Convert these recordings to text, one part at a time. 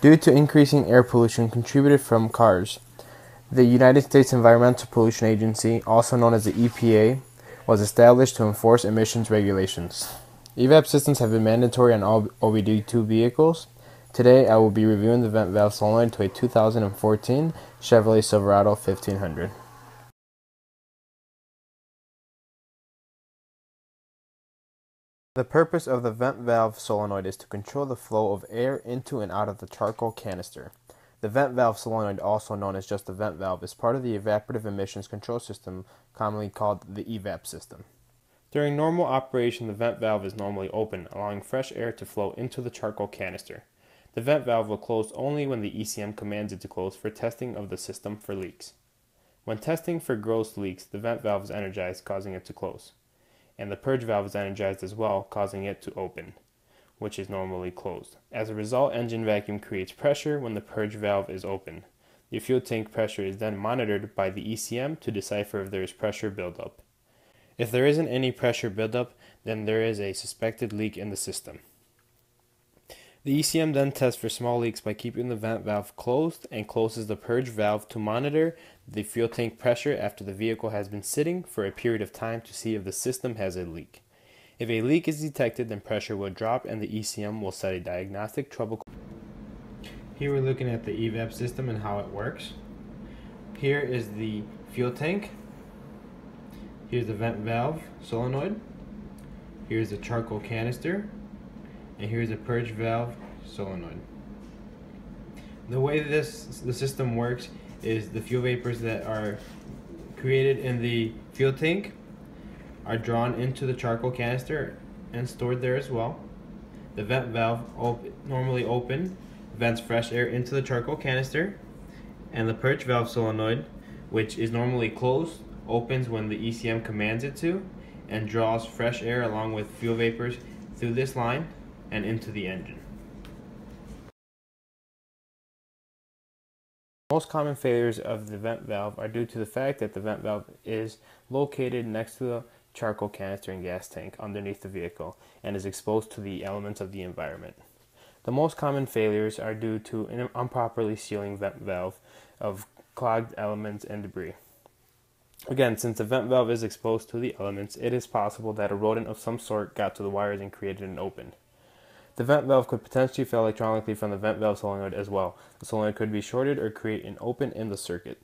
Due to increasing air pollution contributed from cars, the United States Environmental Pollution Agency, also known as the EPA, was established to enforce emissions regulations. EVAP systems have been mandatory on all OBD2 vehicles. Today, I will be reviewing the vent valve solenoid to a 2014 Chevrolet Silverado 1500. The purpose of the vent valve solenoid is to control the flow of air into and out of the charcoal canister. The vent valve solenoid, also known as just the vent valve, is part of the evaporative emissions control system, commonly called the EVAP system. During normal operation, the vent valve is normally open, allowing fresh air to flow into the charcoal canister. The vent valve will close only when the ECM commands it to close for testing of the system for leaks. When testing for gross leaks, the vent valve is energized, causing it to close and the purge valve is energized as well, causing it to open, which is normally closed. As a result, engine vacuum creates pressure when the purge valve is open. The fuel tank pressure is then monitored by the ECM to decipher if there is pressure buildup. If there isn't any pressure buildup, then there is a suspected leak in the system. The ECM then tests for small leaks by keeping the vent valve closed and closes the purge valve to monitor the fuel tank pressure after the vehicle has been sitting for a period of time to see if the system has a leak. If a leak is detected, then pressure will drop and the ECM will set a diagnostic trouble. Here we're looking at the EVAP system and how it works. Here is the fuel tank. Here's the vent valve solenoid. Here's the charcoal canister and here's a purge valve solenoid. The way this the system works is the fuel vapors that are created in the fuel tank are drawn into the charcoal canister and stored there as well. The vent valve op normally open vents fresh air into the charcoal canister and the purge valve solenoid which is normally closed opens when the ECM commands it to and draws fresh air along with fuel vapors through this line and into the engine. Most common failures of the vent valve are due to the fact that the vent valve is located next to the charcoal canister and gas tank underneath the vehicle and is exposed to the elements of the environment. The most common failures are due to an improperly sealing vent valve of clogged elements and debris. Again, since the vent valve is exposed to the elements, it is possible that a rodent of some sort got to the wires and created an open. The vent valve could potentially fail electronically from the vent valve solenoid as well. The solenoid could be shorted or create an open in the circuit.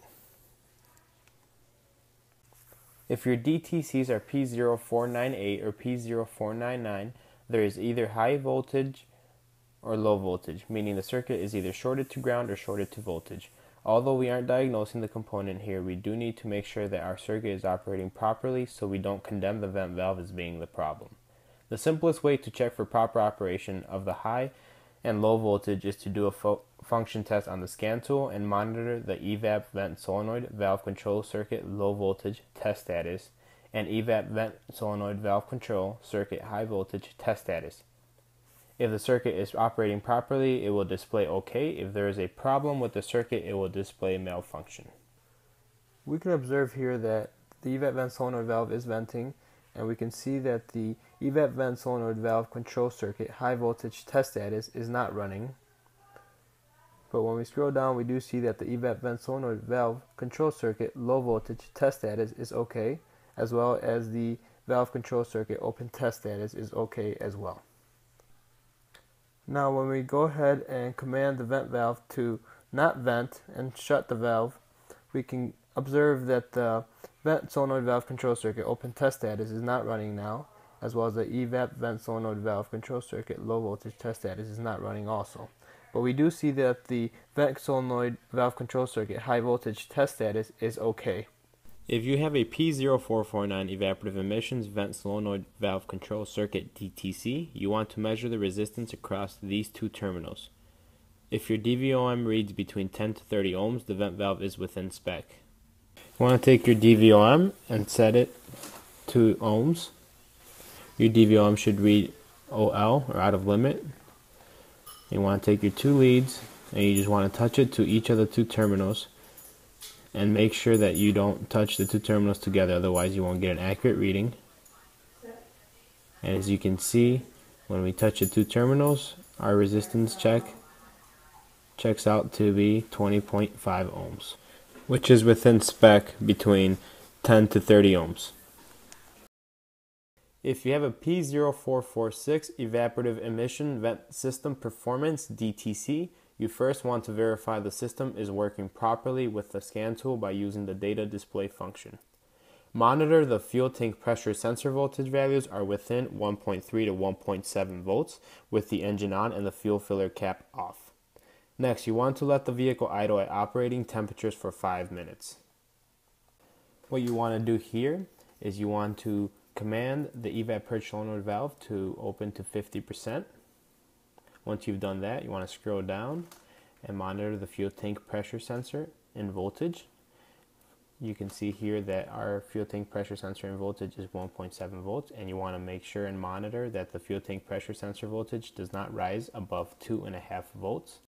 If your DTCs are P0498 or P0499, there is either high voltage or low voltage, meaning the circuit is either shorted to ground or shorted to voltage. Although we aren't diagnosing the component here, we do need to make sure that our circuit is operating properly so we don't condemn the vent valve as being the problem. The simplest way to check for proper operation of the high and low voltage is to do a fo function test on the scan tool and monitor the EVAP vent solenoid valve control circuit low voltage test status and EVAP vent solenoid valve control circuit high voltage test status. If the circuit is operating properly, it will display OK. If there is a problem with the circuit, it will display malfunction. We can observe here that the EVAP vent solenoid valve is venting and we can see that the EVAP vent solenoid valve control circuit high voltage test status is not running. But when we scroll down, we do see that the EVAP vent solenoid valve control circuit low voltage test status is okay, as well as the valve control circuit open test status is okay as well. Now when we go ahead and command the vent valve to not vent and shut the valve, we can observe that the vent solenoid valve control circuit open test status is not running now, as well as the EVAP vent solenoid valve control circuit low voltage test status is not running also. But we do see that the vent solenoid valve control circuit high voltage test status is okay. If you have a P0449 evaporative emissions vent solenoid valve control circuit DTC, you want to measure the resistance across these two terminals. If your DVOM reads between 10 to 30 ohms, the vent valve is within spec. You want to take your DVOM and set it to ohms. Your DVOM should read OL or out of limit. You want to take your two leads and you just want to touch it to each of the two terminals and make sure that you don't touch the two terminals together otherwise you won't get an accurate reading. And as you can see when we touch the two terminals our resistance check checks out to be 20.5 ohms, which is within spec between 10 to 30 ohms. If you have a P0446 evaporative emission vent system performance DTC, you first want to verify the system is working properly with the scan tool by using the data display function. Monitor the fuel tank pressure sensor voltage values are within 1.3 to 1.7 volts with the engine on and the fuel filler cap off. Next, you want to let the vehicle idle at operating temperatures for 5 minutes. What you want to do here is you want to command the evap purge solenoid valve to open to 50%. Once you've done that, you want to scroll down and monitor the fuel tank pressure sensor and voltage. You can see here that our fuel tank pressure sensor and voltage is 1.7 volts and you want to make sure and monitor that the fuel tank pressure sensor voltage does not rise above 2.5 volts.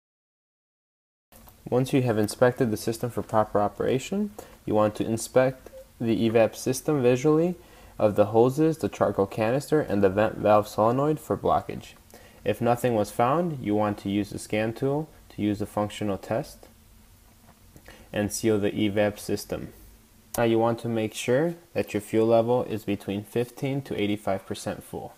Once you have inspected the system for proper operation, you want to inspect the evap system visually of the hoses, the charcoal canister, and the vent valve solenoid for blockage. If nothing was found, you want to use the scan tool to use the functional test and seal the evap system. Now you want to make sure that your fuel level is between 15 to 85% full.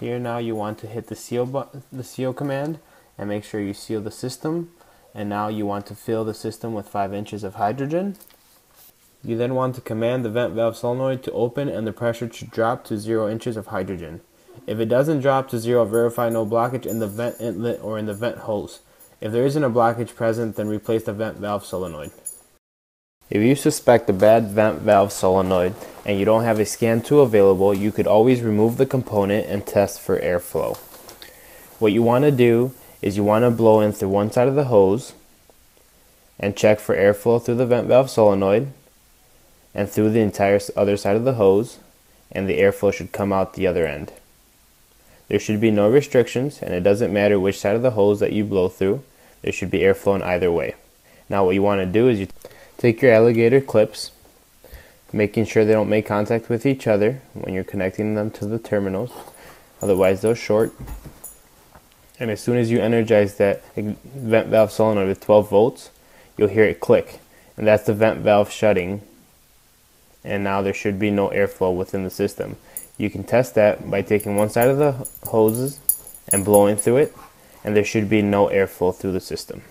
Here now you want to hit the seal the seal command and make sure you seal the system and now you want to fill the system with 5 inches of hydrogen. You then want to command the vent valve solenoid to open and the pressure to drop to 0 inches of hydrogen. If it doesn't drop to 0, verify no blockage in the vent inlet or in the vent hose. If there isn't a blockage present, then replace the vent valve solenoid. If you suspect a bad vent valve solenoid and you don't have a scan tool available, you could always remove the component and test for airflow. What you want to do is you want to blow in through one side of the hose and check for airflow through the vent valve solenoid and through the entire other side of the hose and the airflow should come out the other end. There should be no restrictions and it doesn't matter which side of the hose that you blow through, there should be airflow in either way. Now what you want to do is you take your alligator clips, making sure they don't make contact with each other when you're connecting them to the terminals, otherwise they'll short. And as soon as you energize that vent valve solenoid with 12 volts, you'll hear it click. And that's the vent valve shutting. And now there should be no airflow within the system. You can test that by taking one side of the hoses and blowing through it, and there should be no airflow through the system.